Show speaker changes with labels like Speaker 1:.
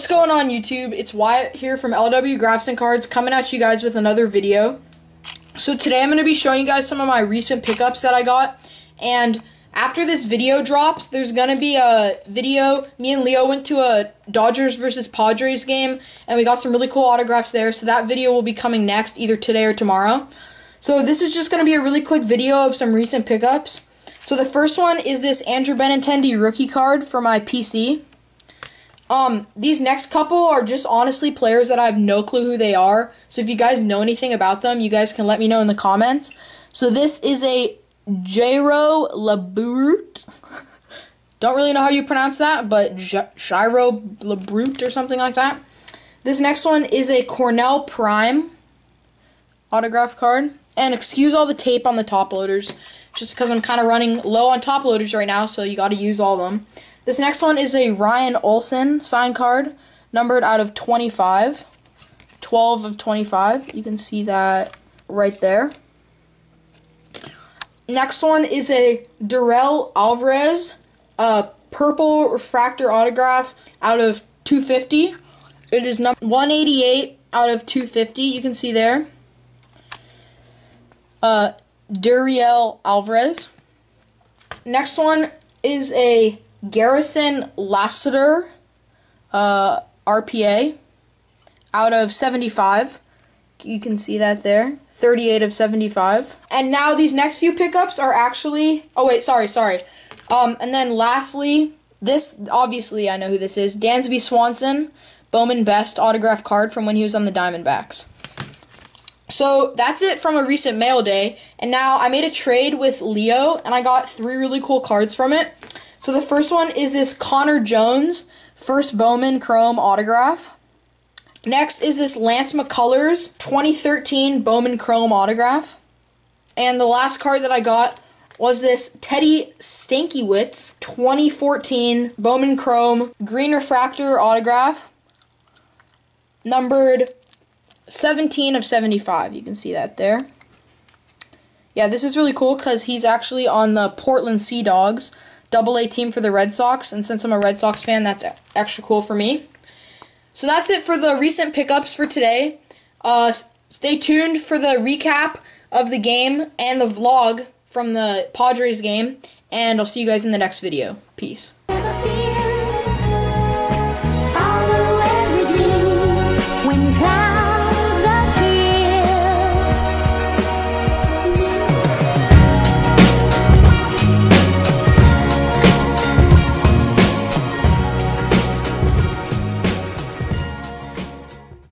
Speaker 1: What's going on YouTube? It's Wyatt here from LW Graphs and Cards coming at you guys with another video. So today I'm going to be showing you guys some of my recent pickups that I got. And after this video drops, there's going to be a video. Me and Leo went to a Dodgers versus Padres game and we got some really cool autographs there. So that video will be coming next either today or tomorrow. So this is just going to be a really quick video of some recent pickups. So the first one is this Andrew Benintendi rookie card for my PC. Um, these next couple are just honestly players that I have no clue who they are. So if you guys know anything about them, you guys can let me know in the comments. So this is a Jairo Labrute. Don't really know how you pronounce that, but Jairo Labrute or something like that. This next one is a Cornell Prime autograph card. And excuse all the tape on the top loaders, just because I'm kind of running low on top loaders right now, so you got to use all of them. This next one is a Ryan Olson sign card, numbered out of 25. 12 of 25. You can see that right there. Next one is a Dariel Alvarez, uh, purple refractor autograph out of 250. It is number 188 out of 250. You can see there. Uh, Dariel Alvarez. Next one is a Garrison Lassiter, uh, RPA, out of 75. You can see that there. 38 of 75. And now these next few pickups are actually. Oh, wait, sorry, sorry. Um, and then lastly, this, obviously, I know who this is Dansby Swanson, Bowman Best autograph card from when he was on the Diamondbacks. So that's it from a recent mail day. And now I made a trade with Leo, and I got three really cool cards from it. So the first one is this Connor Jones first Bowman Chrome autograph. Next is this Lance McCullers 2013 Bowman Chrome autograph. And the last card that I got was this Teddy Stankiewicz 2014 Bowman Chrome Green Refractor autograph. Numbered 17 of 75. You can see that there. Yeah, this is really cool because he's actually on the Portland Sea Dogs double A team for the Red Sox, and since I'm a Red Sox fan, that's extra cool for me. So that's it for the recent pickups for today. Uh, stay tuned for the recap of the game and the vlog from the Padres game, and I'll see you guys in the next video. Peace.